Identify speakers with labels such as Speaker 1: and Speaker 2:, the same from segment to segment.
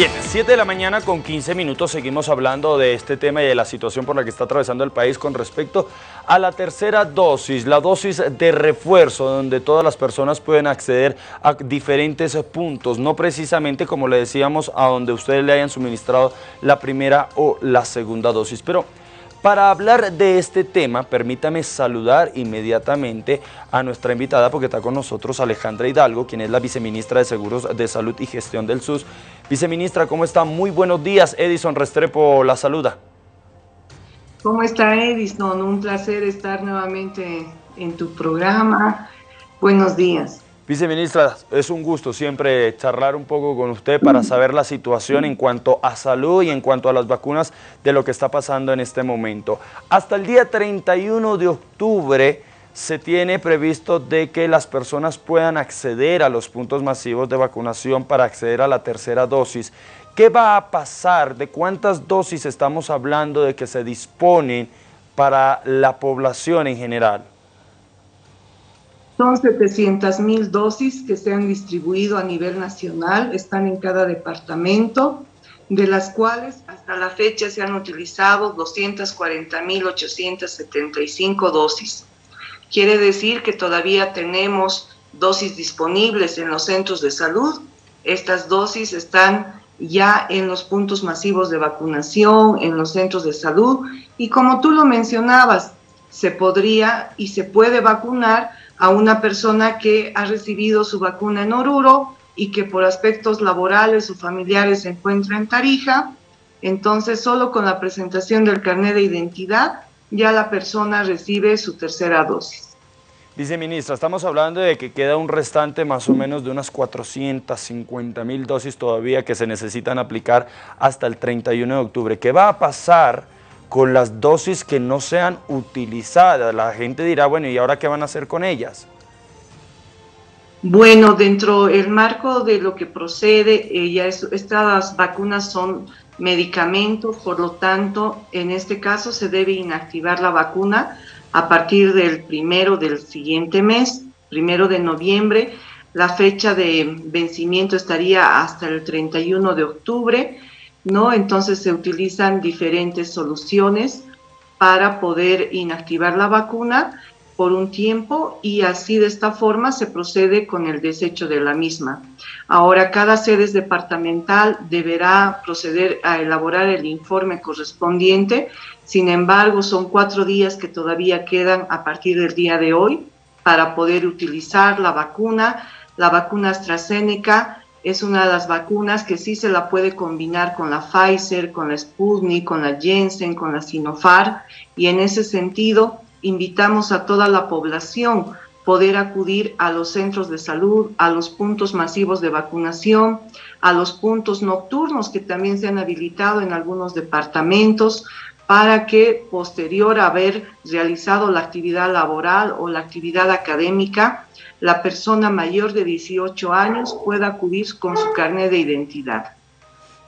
Speaker 1: Bien, 7 de la mañana con 15 minutos seguimos hablando de este tema y de la situación por la que está atravesando el país con respecto a la tercera dosis, la dosis de refuerzo donde todas las personas pueden acceder a diferentes puntos, no precisamente como le decíamos a donde ustedes le hayan suministrado la primera o la segunda dosis, pero para hablar de este tema, permítame saludar inmediatamente a nuestra invitada porque está con nosotros Alejandra Hidalgo, quien es la viceministra de Seguros de Salud y Gestión del SUS. Viceministra, ¿cómo está? Muy buenos días. Edison Restrepo la saluda.
Speaker 2: ¿Cómo está Edison? Un placer estar nuevamente en tu programa. Buenos días.
Speaker 1: Viceministra, es un gusto siempre charlar un poco con usted para saber la situación en cuanto a salud y en cuanto a las vacunas de lo que está pasando en este momento. Hasta el día 31 de octubre se tiene previsto de que las personas puedan acceder a los puntos masivos de vacunación para acceder a la tercera dosis. ¿Qué va a pasar? ¿De cuántas dosis estamos hablando de que se disponen para la población en general?
Speaker 2: Son 700 mil dosis que se han distribuido a nivel nacional, están en cada departamento, de las cuales hasta la fecha se han utilizado 240 mil 875 dosis. Quiere decir que todavía tenemos dosis disponibles en los centros de salud. Estas dosis están ya en los puntos masivos de vacunación, en los centros de salud. Y como tú lo mencionabas, se podría y se puede vacunar a una persona que ha recibido su vacuna en Oruro y que por aspectos laborales o familiares se encuentra en Tarija, entonces solo con la presentación del carnet de identidad ya la persona recibe su tercera dosis.
Speaker 1: Dice ministra, estamos hablando de que queda un restante más o menos de unas 450 mil dosis todavía que se necesitan aplicar hasta el 31 de octubre. ¿Qué va a pasar con las dosis que no sean utilizadas. La gente dirá, bueno, ¿y ahora qué van a hacer con ellas?
Speaker 2: Bueno, dentro del marco de lo que procede, eh, estas vacunas son medicamentos, por lo tanto, en este caso se debe inactivar la vacuna a partir del primero del siguiente mes, primero de noviembre. La fecha de vencimiento estaría hasta el 31 de octubre ¿no? Entonces se utilizan diferentes soluciones para poder inactivar la vacuna por un tiempo y así de esta forma se procede con el desecho de la misma. Ahora, cada sede departamental deberá proceder a elaborar el informe correspondiente, sin embargo, son cuatro días que todavía quedan a partir del día de hoy para poder utilizar la vacuna, la vacuna AstraZeneca, es una de las vacunas que sí se la puede combinar con la Pfizer, con la Sputnik, con la Jensen, con la Sinopharm. Y en ese sentido invitamos a toda la población poder acudir a los centros de salud, a los puntos masivos de vacunación, a los puntos nocturnos que también se han habilitado en algunos departamentos para que posterior a haber realizado la actividad laboral o la actividad académica, la persona mayor de 18 años pueda acudir con su carnet de identidad.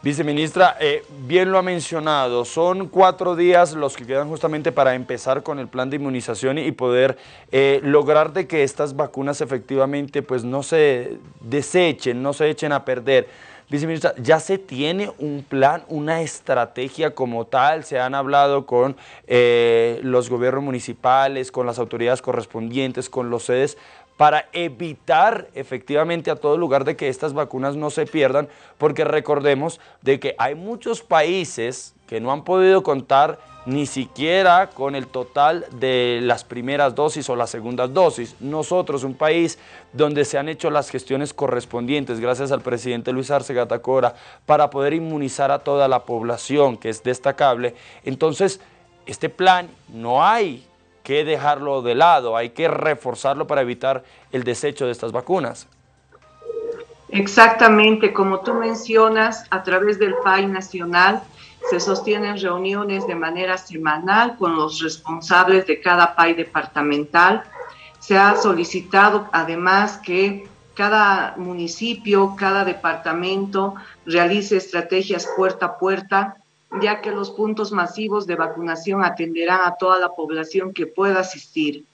Speaker 1: Viceministra, eh, bien lo ha mencionado, son cuatro días los que quedan justamente para empezar con el plan de inmunización y poder eh, lograr de que estas vacunas efectivamente pues no se desechen, no se echen a perder. Viceministra, ¿ya se tiene un plan, una estrategia como tal? ¿Se han hablado con eh, los gobiernos municipales, con las autoridades correspondientes, con los sedes para evitar efectivamente a todo lugar de que estas vacunas no se pierdan, porque recordemos de que hay muchos países que no han podido contar ni siquiera con el total de las primeras dosis o las segundas dosis. Nosotros, un país donde se han hecho las gestiones correspondientes, gracias al presidente Luis Arce Gatacora, para poder inmunizar a toda la población, que es destacable. Entonces, este plan no hay que dejarlo de lado, hay que reforzarlo para evitar el desecho de estas vacunas.
Speaker 2: Exactamente, como tú mencionas, a través del PAI nacional se sostienen reuniones de manera semanal con los responsables de cada PAI departamental. Se ha solicitado además que cada municipio, cada departamento realice estrategias puerta a puerta ya que los puntos masivos de vacunación atenderán a toda la población que pueda asistir.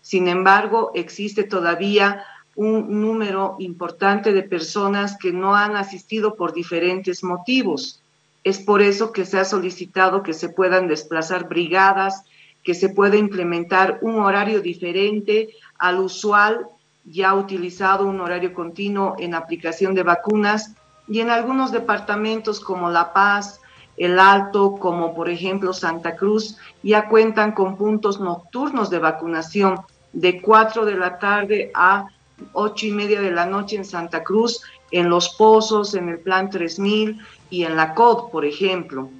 Speaker 2: Sin embargo, existe todavía un número importante de personas que no han asistido por diferentes motivos. Es por eso que se ha solicitado que se puedan desplazar brigadas, que se pueda implementar un horario diferente al usual, ya utilizado un horario continuo en aplicación de vacunas y en algunos departamentos como La Paz, El Alto, como por ejemplo Santa Cruz, ya cuentan con puntos nocturnos de vacunación de 4 de la tarde a 8 y media de la noche en Santa Cruz, en Los Pozos, en el Plan 3000 y en la COD, por ejemplo.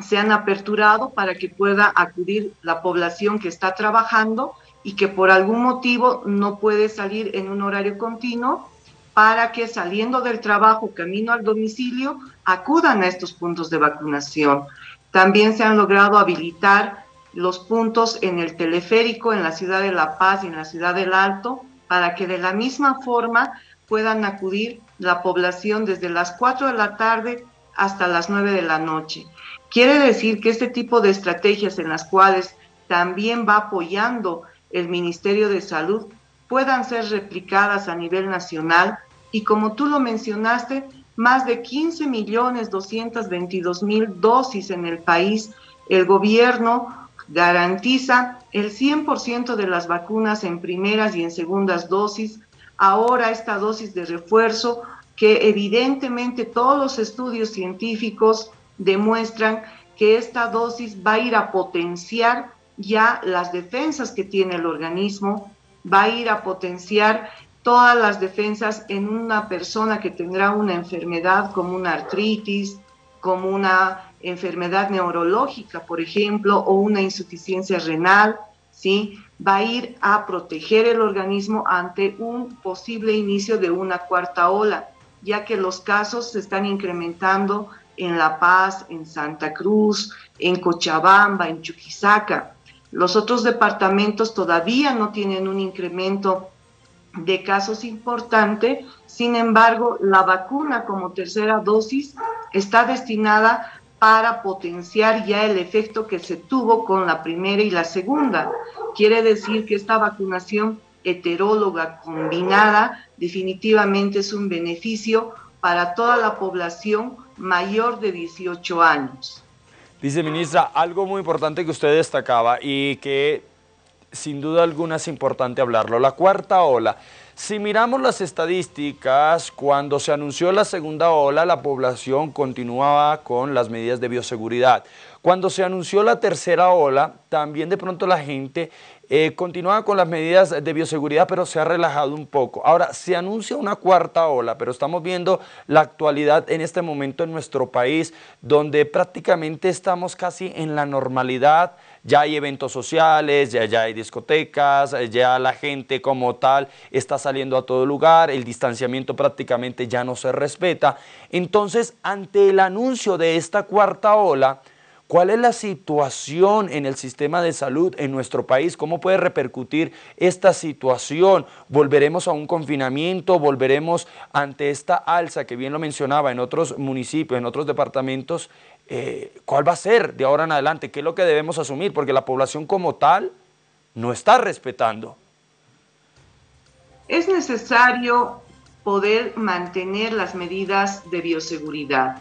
Speaker 2: Se han aperturado para que pueda acudir la población que está trabajando y que por algún motivo no puede salir en un horario continuo para que saliendo del trabajo, camino al domicilio, acudan a estos puntos de vacunación. También se han logrado habilitar los puntos en el teleférico en la ciudad de La Paz y en la ciudad del Alto para que de la misma forma puedan acudir la población desde las 4 de la tarde hasta las 9 de la noche. Quiere decir que este tipo de estrategias en las cuales también va apoyando el Ministerio de Salud puedan ser replicadas a nivel nacional y como tú lo mencionaste, más de 15 millones 222 mil dosis en el país. El gobierno garantiza el 100% de las vacunas en primeras y en segundas dosis. Ahora esta dosis de refuerzo que evidentemente todos los estudios científicos demuestran que esta dosis va a ir a potenciar ya las defensas que tiene el organismo, va a ir a potenciar todas las defensas en una persona que tendrá una enfermedad como una artritis, como una enfermedad neurológica, por ejemplo, o una insuficiencia renal, ¿sí? Va a ir a proteger el organismo ante un posible inicio de una cuarta ola, ya que los casos se están incrementando en La Paz, en Santa Cruz, en Cochabamba, en Chuquisaca. Los otros departamentos todavía no tienen un incremento de casos importante, sin embargo, la vacuna como tercera dosis está destinada para potenciar ya el efecto que se tuvo con la primera y la segunda. Quiere decir que esta vacunación heteróloga combinada definitivamente es un beneficio para toda la población mayor de 18 años.
Speaker 1: Dice ministra, algo muy importante que usted destacaba y que sin duda alguna es importante hablarlo. La cuarta ola. Si miramos las estadísticas, cuando se anunció la segunda ola, la población continuaba con las medidas de bioseguridad. Cuando se anunció la tercera ola, también de pronto la gente eh, continuaba con las medidas de bioseguridad, pero se ha relajado un poco. Ahora, se anuncia una cuarta ola, pero estamos viendo la actualidad en este momento en nuestro país, donde prácticamente estamos casi en la normalidad, ya hay eventos sociales, ya, hay discotecas, ya la gente como tal está saliendo a todo lugar, el distanciamiento prácticamente ya no se respeta. Entonces, ante el anuncio de esta cuarta ola, ¿Cuál es la situación en el sistema de salud en nuestro país? ¿Cómo puede repercutir esta situación? ¿Volveremos a un confinamiento? ¿Volveremos ante esta alza que bien lo mencionaba en otros municipios, en otros departamentos? Eh, ¿Cuál va a ser de ahora en adelante? ¿Qué es lo que debemos asumir? Porque la población como tal no está respetando.
Speaker 2: Es necesario poder mantener las medidas de bioseguridad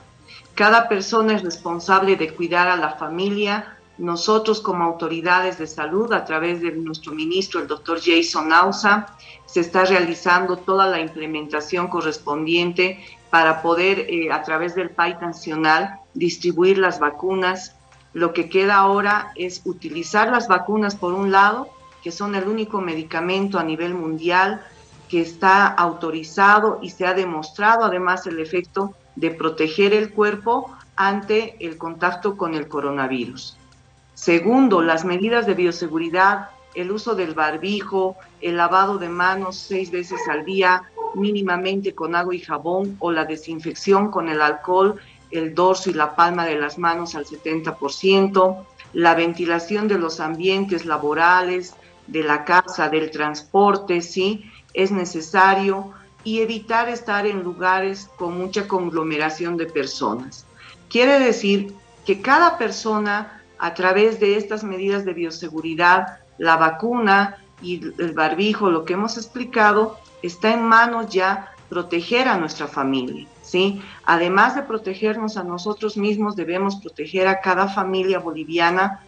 Speaker 2: cada persona es responsable de cuidar a la familia. Nosotros como autoridades de salud, a través de nuestro ministro, el doctor Jason Nausa, se está realizando toda la implementación correspondiente para poder, eh, a través del PAI nacional, distribuir las vacunas. Lo que queda ahora es utilizar las vacunas, por un lado, que son el único medicamento a nivel mundial que está autorizado y se ha demostrado además el efecto de proteger el cuerpo ante el contacto con el coronavirus. Segundo, las medidas de bioseguridad, el uso del barbijo, el lavado de manos seis veces al día, mínimamente con agua y jabón, o la desinfección con el alcohol, el dorso y la palma de las manos al 70%, la ventilación de los ambientes laborales, de la casa, del transporte, sí, es necesario y evitar estar en lugares con mucha conglomeración de personas. Quiere decir que cada persona, a través de estas medidas de bioseguridad, la vacuna y el barbijo, lo que hemos explicado, está en manos ya proteger a nuestra familia, ¿sí? Además de protegernos a nosotros mismos, debemos proteger a cada familia boliviana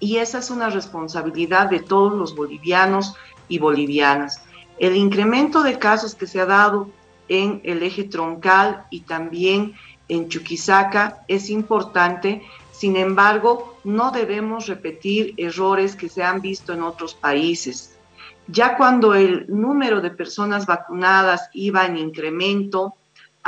Speaker 2: y esa es una responsabilidad de todos los bolivianos y bolivianas. El incremento de casos que se ha dado en el eje troncal y también en Chuquisaca es importante, sin embargo, no debemos repetir errores que se han visto en otros países. Ya cuando el número de personas vacunadas iba en incremento,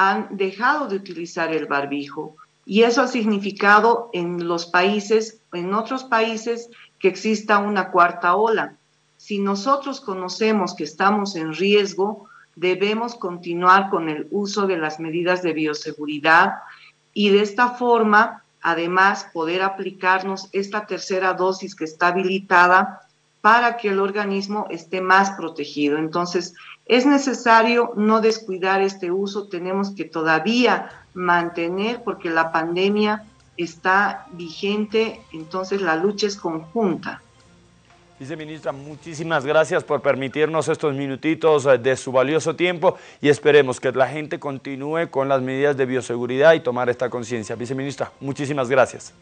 Speaker 2: han dejado de utilizar el barbijo y eso ha significado en los países, en otros países, que exista una cuarta ola. Si nosotros conocemos que estamos en riesgo, debemos continuar con el uso de las medidas de bioseguridad y de esta forma, además, poder aplicarnos esta tercera dosis que está habilitada para que el organismo esté más protegido. Entonces, es necesario no descuidar este uso, tenemos que todavía mantener, porque la pandemia está vigente, entonces la lucha es conjunta.
Speaker 1: Viceministra, muchísimas gracias por permitirnos estos minutitos eh, de su valioso tiempo y esperemos que la gente continúe con las medidas de bioseguridad y tomar esta conciencia. Viceministra, muchísimas gracias.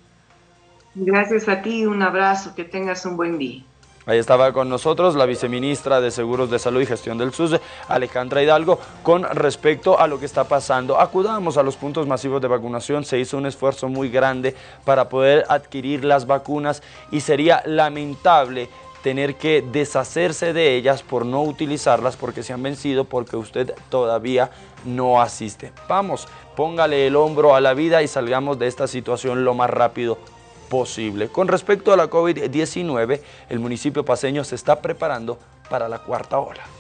Speaker 2: Gracias a ti, un abrazo, que tengas un buen día.
Speaker 1: Ahí estaba con nosotros la viceministra de Seguros de Salud y Gestión del SUSE, Alejandra Hidalgo, con respecto a lo que está pasando. Acudamos a los puntos masivos de vacunación, se hizo un esfuerzo muy grande para poder adquirir las vacunas y sería lamentable tener que deshacerse de ellas por no utilizarlas porque se han vencido, porque usted todavía no asiste. Vamos, póngale el hombro a la vida y salgamos de esta situación lo más rápido posible. Con respecto a la COVID-19, el municipio paseño se está preparando para la cuarta ola.